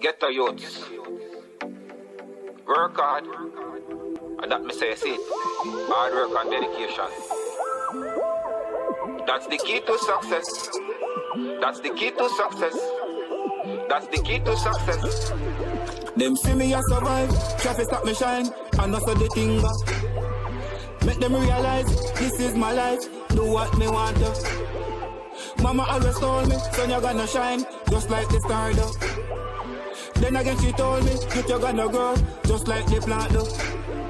Get a youth. Work hard. And that me say is it. Hard work and dedication. That's the key to success. That's the key to success. That's the key to success. Them see me a survive, traffic stop me shine, and also the thing back. Make them realize this is my life, do what me want to. Mama always told me, son you're gonna shine, just like the star do. Then again she told me, you're gonna grow, just like the plant do.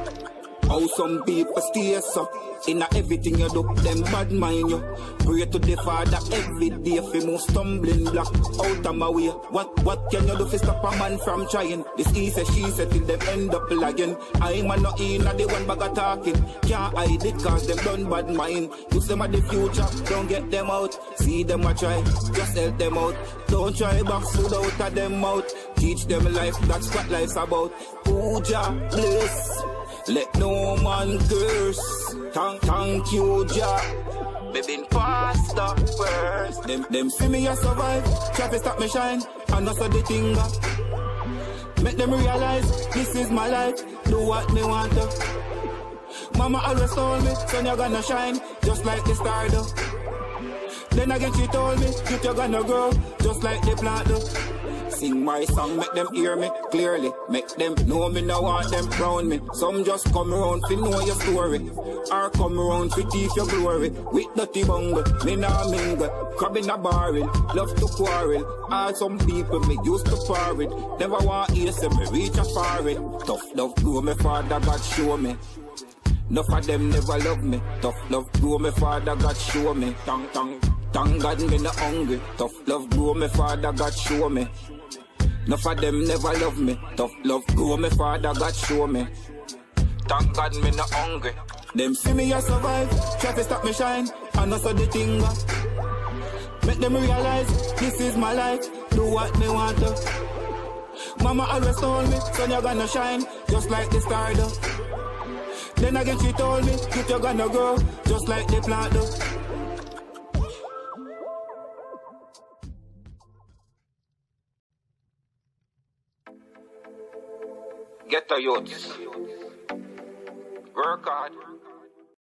How some people stay so in everything you do, them bad mind you. Pray to the Father every day for more stumbling block out of my way. What what can you do to stop a man from trying? This easy, she said till them end up lagging. I'm not in the one bag of talking. Can't hide it cause them done bad mind. Use them the future, don't get them out. See them a try, just help them out. Don't try box food out of them out. Teach them life, that's what life's about. Puja, bliss. Let no man curse. Thank, thank you, Jah. Me been faster first. Them, them see me a survive. Try to stop me shine. And also the thing. Make them realize this is my life. Do what me want to. Mama always told me, son, you're gonna shine, just like the star do. Then again she told me, you're gonna grow, just like the plant do. Sing my song, make them hear me clearly. Make them know me, now want them round me. Some just come around to know your story. Or come around to teach your glory. With dirty bungle, me nah mingle. Crab in a barrel, love to quarrel. All some people me used to par with. Never want hear say me reach a far it. Tough love grow me father God show me. Enough of them never love me. Tough love grow me father God show me. Tang tang. Thank God me not hungry. Tough love grow me father God show me. Enough of them never love me. Tough love grow me father God show me. Thank God me not hungry. Them see me I survive, try to stop me shine, and also the thing uh. Make them realize this is my life, do what me want to. Mama always told me, son you're gonna shine, just like the star do. Then again she told me, that you're gonna grow, just like the plant do. Get the youth. Work hard.